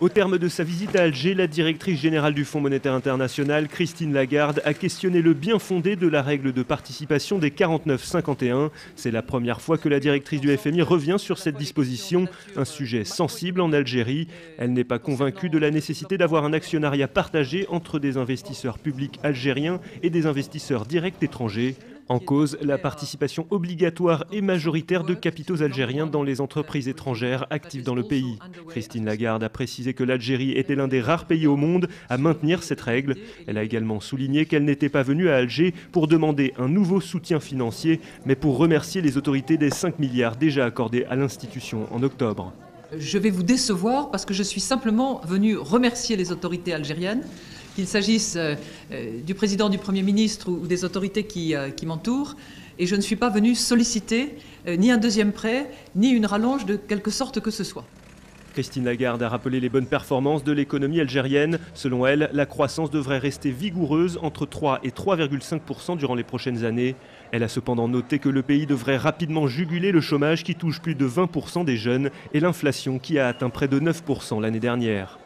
Au terme de sa visite à Alger, la directrice générale du Fonds monétaire international, Christine Lagarde, a questionné le bien fondé de la règle de participation des 49-51. C'est la première fois que la directrice du FMI revient sur cette disposition, un sujet sensible en Algérie. Elle n'est pas convaincue de la nécessité d'avoir un actionnariat partagé entre des investisseurs publics algériens et des investisseurs directs étrangers. En cause, la participation obligatoire et majoritaire de capitaux algériens dans les entreprises étrangères actives dans le pays. Christine Lagarde a précisé que l'Algérie était l'un des rares pays au monde à maintenir cette règle. Elle a également souligné qu'elle n'était pas venue à Alger pour demander un nouveau soutien financier, mais pour remercier les autorités des 5 milliards déjà accordés à l'institution en octobre. Je vais vous décevoir parce que je suis simplement venu remercier les autorités algériennes qu'il s'agisse euh, euh, du président, du Premier ministre ou des autorités qui, euh, qui m'entourent. Et je ne suis pas venu solliciter ni un deuxième prêt, ni une rallonge de quelque sorte que ce soit. Christine Lagarde a rappelé les bonnes performances de l'économie algérienne. Selon elle, la croissance devrait rester vigoureuse entre 3 et 3,5% durant les prochaines années. Elle a cependant noté que le pays devrait rapidement juguler le chômage qui touche plus de 20% des jeunes et l'inflation qui a atteint près de 9% l'année dernière.